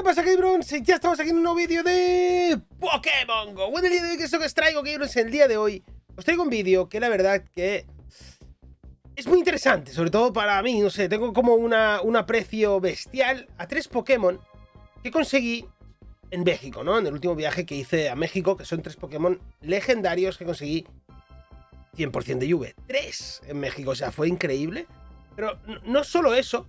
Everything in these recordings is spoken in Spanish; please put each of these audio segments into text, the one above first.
¿Qué pasa, Gabrons? Ya estamos aquí en un nuevo vídeo de Pokémon Go. Bueno, día de hoy, ¿qué es lo que os traigo, Gabrons? El día de hoy os traigo un vídeo que la verdad que es muy interesante, sobre todo para mí, no sé, tengo como una, un aprecio bestial a tres Pokémon que conseguí en México, ¿no? En el último viaje que hice a México, que son tres Pokémon legendarios que conseguí 100% de lluvia. Tres en México, o sea, fue increíble. Pero no solo eso,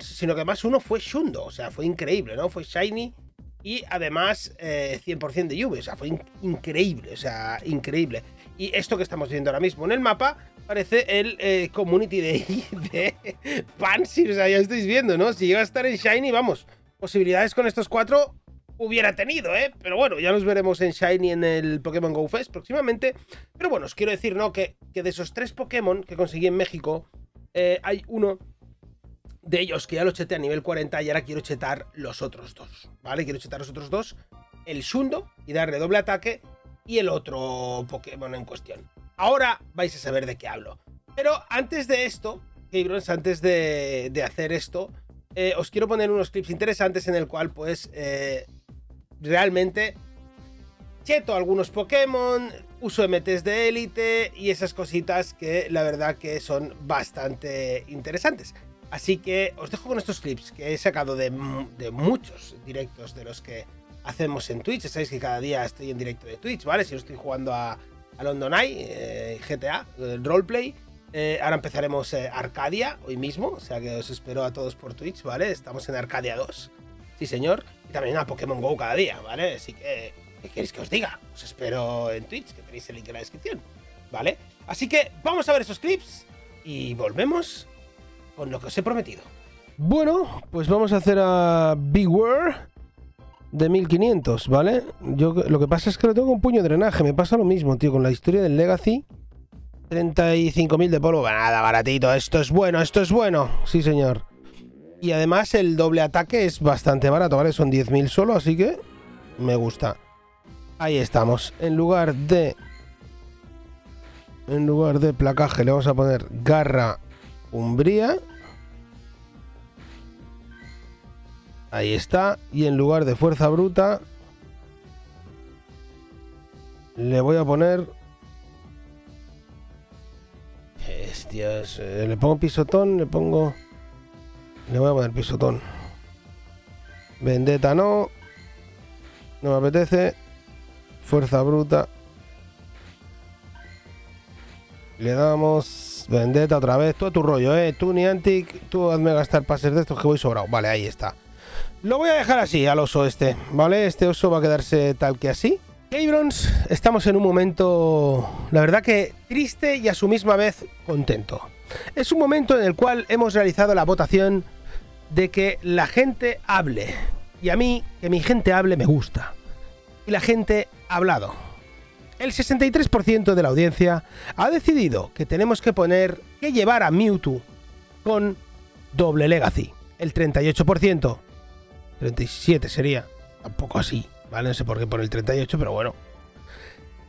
Sino que además uno fue Shundo, o sea, fue increíble, ¿no? Fue Shiny y además 100% de lluvia, o sea, fue increíble, o sea, increíble. Y esto que estamos viendo ahora mismo en el mapa parece el eh, Community Day de Pansy, o sea, ya estáis viendo, ¿no? Si llega a estar en Shiny, vamos, posibilidades con estos cuatro hubiera tenido, ¿eh? Pero bueno, ya los veremos en Shiny en el Pokémon Go Fest próximamente. Pero bueno, os quiero decir, ¿no? Que, que de esos tres Pokémon que conseguí en México, eh, hay uno de ellos que ya lo cheté a nivel 40 y ahora quiero chetar los otros dos, ¿vale? Quiero chetar los otros dos, el Shundo y darle doble ataque y el otro Pokémon en cuestión. Ahora vais a saber de qué hablo. Pero antes de esto, Gabrons, antes de, de, hacer esto, eh, os quiero poner unos clips interesantes en el cual pues eh, realmente cheto algunos Pokémon, uso MTs de élite y esas cositas que la verdad que son bastante interesantes. Así que os dejo con estos clips que he sacado de, muchos directos de los que hacemos en Twitch. Sabéis que cada día estoy en directo de Twitch, ¿vale? Si no estoy jugando a, a London Eye, eh, GTA, el roleplay. Eh, ahora empezaremos eh, Arcadia hoy mismo, o sea que os espero a todos por Twitch, ¿vale? Estamos en Arcadia 2, sí señor. Y también a Pokémon GO cada día, ¿vale? Así que, ¿qué queréis que os diga? Os espero en Twitch, que tenéis el link en la descripción, ¿vale? Así que vamos a ver esos clips y volvemos con lo que os he prometido. Bueno, pues vamos a hacer a World de 1500, ¿vale? Yo lo que pasa es que lo tengo un puño de drenaje, me pasa lo mismo, tío, con la historia del Legacy. 35.000 de polvo, nada, baratito, esto es bueno, esto es bueno, sí señor. Y además el doble ataque es bastante barato, ¿vale? Son 10.000 solo, así que me gusta. Ahí estamos, en lugar de... En lugar de placaje le vamos a poner garra umbría. Ahí está. Y en lugar de fuerza bruta, le voy a poner... Hostias, eh, le pongo pisotón, le pongo... Le voy a poner pisotón. Vendetta no. No me apetece. Fuerza bruta. Le damos Vendetta otra vez. Todo tu rollo, eh. Tú, Niantic, tú hazme gastar pases de estos que voy sobrado. Vale, ahí está. Lo voy a dejar así al oso este, ¿vale? Este oso va a quedarse tal que así. Gabrons, estamos en un momento, la verdad que triste y a su misma vez contento. Es un momento en el cual hemos realizado la votación de que la gente hable. Y a mí, que mi gente hable, me gusta. Y la gente ha hablado. El 63% de la audiencia ha decidido que tenemos que poner, que llevar a Mewtwo con doble legacy. El 38%, 37 sería, tampoco así, ¿vale? No sé por qué pone el 38, pero bueno.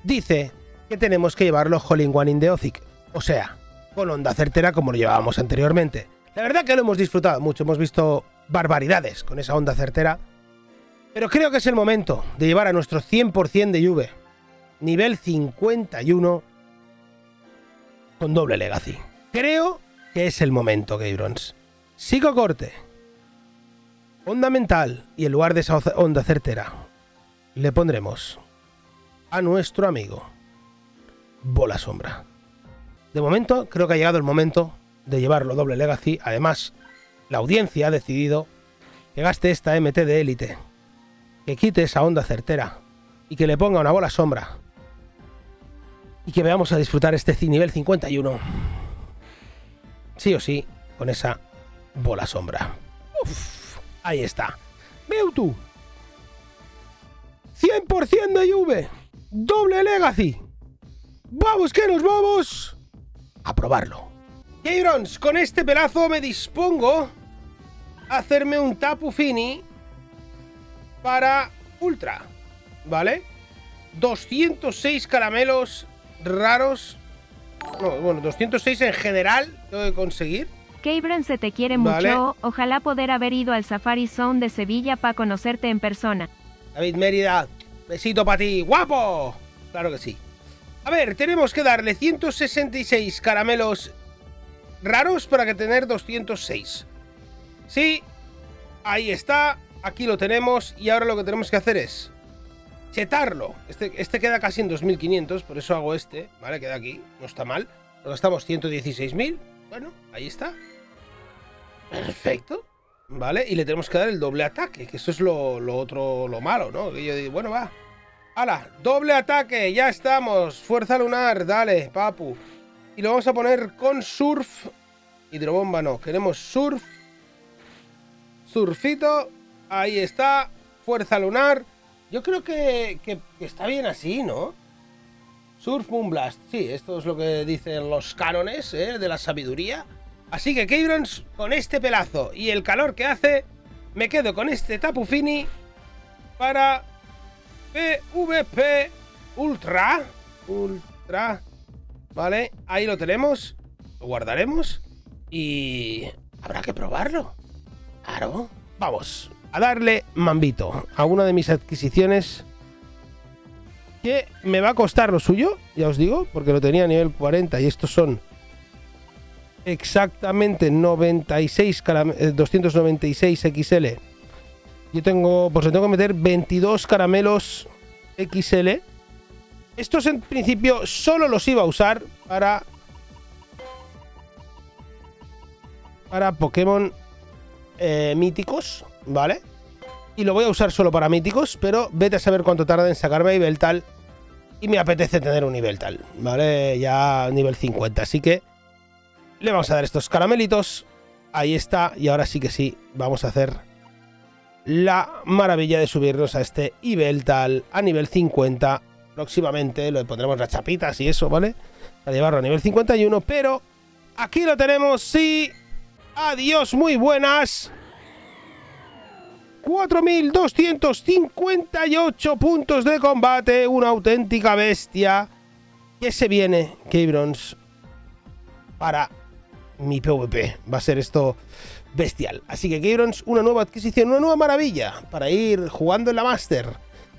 Dice que tenemos que llevarlo Holling One in the Ozic, o sea, con onda certera como lo llevábamos anteriormente. La verdad que lo hemos disfrutado mucho, hemos visto barbaridades con esa onda certera. Pero creo que es el momento de llevar a nuestro 100% de Juve, nivel 51, con doble legacy. Creo que es el momento, Gabrons. Sigo corte. Onda mental y en lugar de esa onda certera, le pondremos a nuestro amigo Bola Sombra. De momento, creo que ha llegado el momento de llevarlo doble legacy. Además, la audiencia ha decidido que gaste esta MT de élite, que quite esa onda certera y que le ponga una bola sombra. Y que veamos a disfrutar este nivel 51. Sí o sí, con esa bola sombra. Uf, ahí está. Mewtwo. 100% de Juve. Doble Legacy. Vamos que nos vamos a probarlo. Gabrons, con este pelazo me dispongo a hacerme un Tapu Fini para Ultra, ¿vale? 206 caramelos raros. No, bueno, 206 en general tengo que conseguir. Keibron se te quiere Vale. mucho, ojalá poder haber ido al Safari Zone de Sevilla para conocerte en persona. David Mérida, besito para ti, guapo. Claro que sí. A ver, tenemos que darle 166 caramelos raros para que tener 206. Sí, ahí está, aquí lo tenemos y ahora lo que tenemos que hacer es chetarlo. Este, este queda casi en 2500, por eso hago este, ¿vale? Queda aquí, no está mal. Nos gastamos 116.000, bueno, ahí está. Perfecto. ¿Vale? Y le tenemos que dar el doble ataque, que eso es lo, otro, lo malo, ¿no? Que yo digo, bueno, va. ¡Hala! ¡Doble ataque! ¡Ya estamos! Fuerza lunar, dale, papu. Y lo vamos a poner con surf. Hidrobomba no, queremos surf. Surfito. Ahí está. Fuerza lunar. Yo creo que, que- que está bien así, ¿no? Surf Moonblast. Sí, esto es lo que dicen los cánones ¿eh? de la sabiduría. Así que Cabrons, con este pelazo y el calor que hace, me quedo con este Tapu Fini para PvP Ultra. Ultra. Vale, ahí lo tenemos. Lo guardaremos. Y habrá que probarlo. Claro. Vamos a darle mambito a una de mis adquisiciones que me va a costar lo suyo, ya os digo, porque lo tenía a nivel 40 y estos son exactamente 96 caram- eh, 296 XL. Yo tengo, pues le tengo que meter 22 caramelos XL. Estos en principio solo los iba a usar para para Pokémon eh, míticos, ¿vale? Y lo voy a usar solo para míticos, pero vete a saber cuánto tarda en sacarme nivel tal. Y me apetece tener un nivel tal, ¿vale? Ya nivel 50, así que le vamos a dar estos caramelitos. Ahí está, y ahora sí que sí, vamos a hacer la maravilla de subirnos a este nivel tal a nivel 50. Próximamente le pondremos las chapitas y eso, ¿vale? Para llevarlo a nivel 51, pero aquí lo tenemos, sí. Adiós, muy buenas. 4.258 puntos de combate, una auténtica bestia. Que se viene, Cabrons, para mi PvP. Va a ser esto bestial. Así que Cabrons, una nueva adquisición, una nueva maravilla para ir jugando en la Master,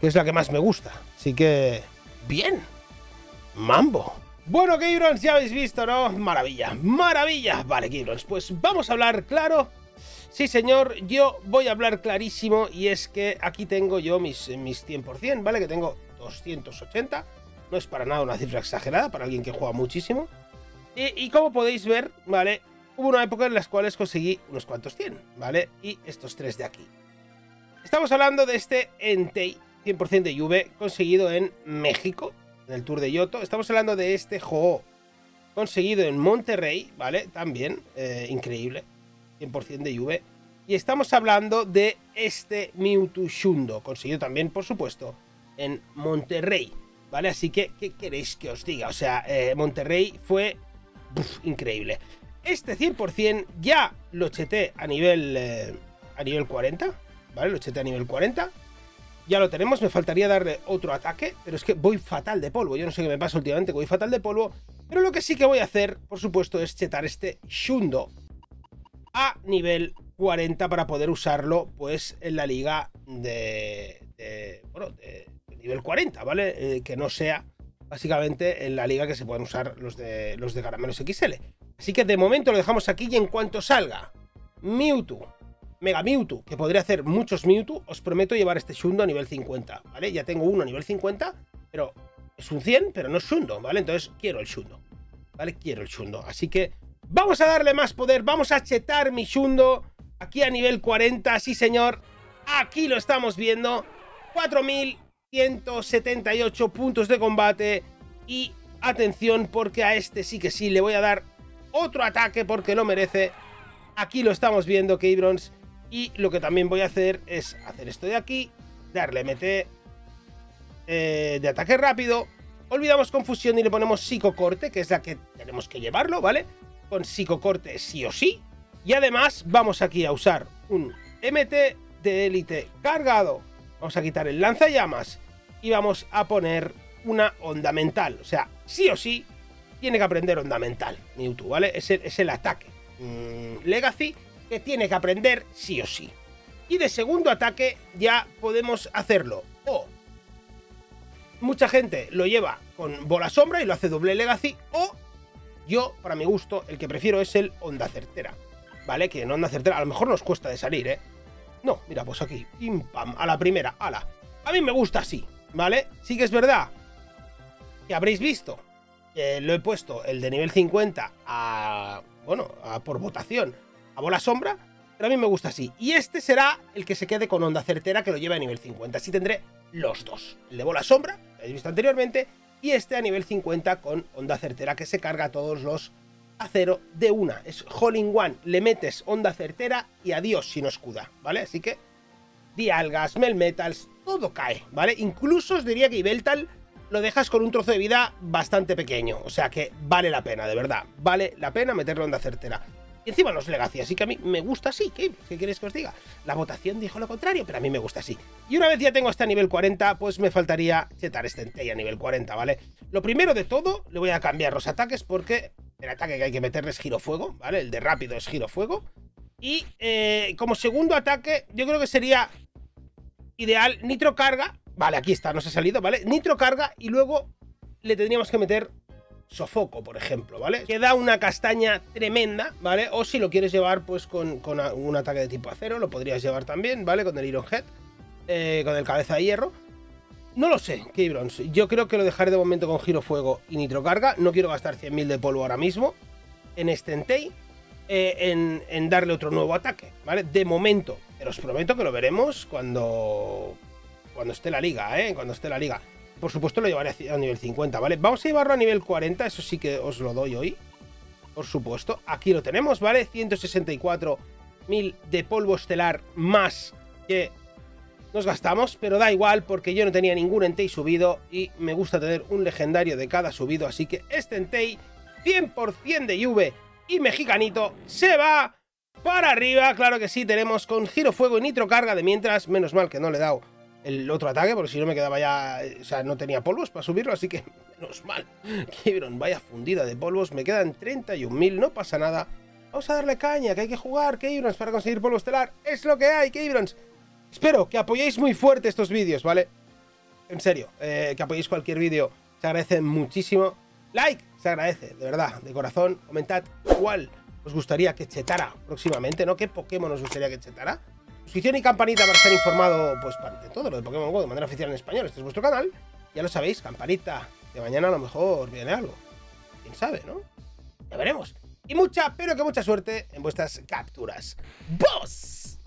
que es la que más me gusta. Así que, bien. Mambo. Bueno, Cabrons, ya habéis visto, ¿no? Maravilla, maravilla. Vale, Cabrons, pues vamos a hablar claro Sí, señor, yo voy a hablar clarísimo y es que aquí tengo yo mis, mis 100%, ¿vale? Que tengo 280. No es para nada una cifra exagerada para alguien que juega muchísimo. Y, como podéis ver, ¿vale? Hubo una época en las cuales conseguí unos cuantos 100, ¿vale? Y estos tres de aquí. Estamos hablando de este Entei 100% de IV conseguido en México, en el Tour de Yoto. Estamos hablando de este Ho conseguido en Monterrey, ¿vale? También, eh, increíble. 100% de Juve. Y estamos hablando de este Mewtwo Shundo, conseguido también, por supuesto, en Monterrey. ¿Vale? Así que, ¿qué queréis que os diga? O sea, eh, Monterrey fue increíble. Este 100% ya lo cheté a nivel, eh, a nivel 40. ¿Vale? Lo cheté a nivel 40. Ya lo tenemos, me faltaría darle otro ataque, pero es que voy fatal de polvo. Yo no sé qué me pasa últimamente, voy fatal de polvo. Pero lo que sí que voy a hacer, por supuesto, es chetar este Shundo a nivel 40 para poder usarlo pues en la liga de, de, bueno, de, de nivel 40, ¿vale? Eh, que no sea básicamente en la liga que se puedan usar los de los de caramelos XL. Así que de momento lo dejamos aquí y en cuanto salga Mewtwo, Mega Mewtwo, que podría hacer muchos Mewtwo, os prometo llevar este Shundo a nivel 50, ¿vale? Ya tengo uno a nivel 50, pero es un 100, pero no es Shundo, ¿vale? Entonces quiero el Shundo, ¿vale? Quiero el Shundo. Así que Vamos a darle más poder, vamos a chetar mi Shundo aquí a nivel 40, sí señor. Aquí lo estamos viendo. 4178 puntos de combate. Y atención porque a este sí que sí le voy a dar otro ataque porque lo merece. Aquí lo estamos viendo, Cabrons. Y lo que también voy a hacer es hacer esto de aquí, darle MT eh, de ataque rápido. Olvidamos confusión y le ponemos psicocorte, que es la que tenemos que llevarlo, ¿vale? con psicocorte sí o sí. Y además vamos aquí a usar un MT de élite cargado. Vamos a quitar el lanzallamas y vamos a poner una onda mental. O sea, sí o sí tiene que aprender onda mental Mewtwo, ¿vale? Es el, el ataque mm, Legacy que tiene que aprender sí o sí. Y de segundo ataque ya podemos hacerlo. O mucha gente lo lleva con bola sombra y lo hace doble Legacy. O yo, para mi gusto, el que prefiero es el onda certera. ¿Vale? Que en onda certera a lo mejor nos cuesta de salir, ¿eh? No, mira, pues aquí, pim pam, a la primera, ala. A mí me gusta así, ¿vale? Sí que es verdad que habréis visto que lo he puesto el de nivel 50 a, bueno, por votación a bola sombra, pero a mí me gusta así. Y este será el que se quede con onda certera que lo lleva a nivel 50. Así tendré los dos, el de bola sombra, que habéis visto anteriormente, y este a nivel 50 con onda certera que se carga a todos los acero de una. Es Hole One. Le metes onda certera y adiós sin escuda, ¿vale? Así que Dialgas, Melmetals, todo cae, ¿vale? Incluso os diría que Ibeltal lo dejas con un trozo de vida bastante pequeño. O sea que vale la pena, de verdad. Vale la pena meterle onda certera. Y encima los Legacy, así que a mí me gusta así. ¿Qué, ¿Qué queréis que os diga? La votación dijo lo contrario, pero a mí me gusta así. Y una vez ya tengo hasta nivel 40, pues me faltaría chetar este Entei a nivel 40, ¿vale? Lo primero de todo, le voy a cambiar los ataques porque el ataque que hay que meterle es giro fuego, ¿vale? El de rápido es giro fuego. Y eh, como segundo ataque, yo creo que sería ideal nitro carga. Vale, aquí está, nos ha salido, ¿vale? Nitro carga y luego le tendríamos que meter sofoco, por ejemplo, ¿vale? Que da una castaña tremenda, ¿vale? O si lo quieres llevar, pues con, un ataque de tipo acero, lo podrías llevar también, ¿vale? Con el Iron Head, eh, con el cabeza de hierro. No lo sé, Keybronz. Yo creo que lo dejaré de momento con giro fuego y nitro carga. No quiero gastar 100.000 de polvo ahora mismo en este Entei. Eh, en, en, darle otro nuevo ataque, ¿vale? De momento, pero os prometo que lo veremos cuando, cuando esté la liga, ¿eh? Cuando esté la liga. Por supuesto lo llevaré a nivel 50, ¿vale? Vamos a llevarlo a nivel 40, eso sí que os lo doy hoy. Por supuesto, aquí lo tenemos, ¿vale? 164.000 de polvo estelar más que nos gastamos, pero da igual porque yo no tenía ningún Entei subido y me gusta tener un legendario de cada subido, así que este Entei 100% de Juve y Mexicanito se va para arriba, claro que sí, tenemos con Giro Fuego y Nitro Carga de mientras, menos mal que no le he dado el otro ataque, porque si no me quedaba ya, o sea, no tenía polvos para subirlo, así que menos mal. Kibron, vaya fundida de polvos, me quedan 31.000, no pasa nada. Vamos a darle caña, que hay que jugar, Keyrons, para conseguir polvo estelar. Es lo que hay, Keyrons. Espero que apoyéis muy fuerte estos vídeos, ¿vale? En serio, eh, que apoyéis cualquier vídeo, se agradece muchísimo. Like, se agradece, de verdad, de corazón. Comentad cuál os gustaría que chetara próximamente, ¿no? ¿Qué Pokémon os gustaría que chetara? Suscripción y campanita para estar informado, pues, de todo lo de Pokémon GO de manera oficial en español. Este es vuestro canal. Ya lo sabéis, campanita. De mañana a lo mejor viene algo. Quién sabe, ¿no? Ya veremos. Y mucha, pero que mucha suerte en vuestras capturas. ¡Boss!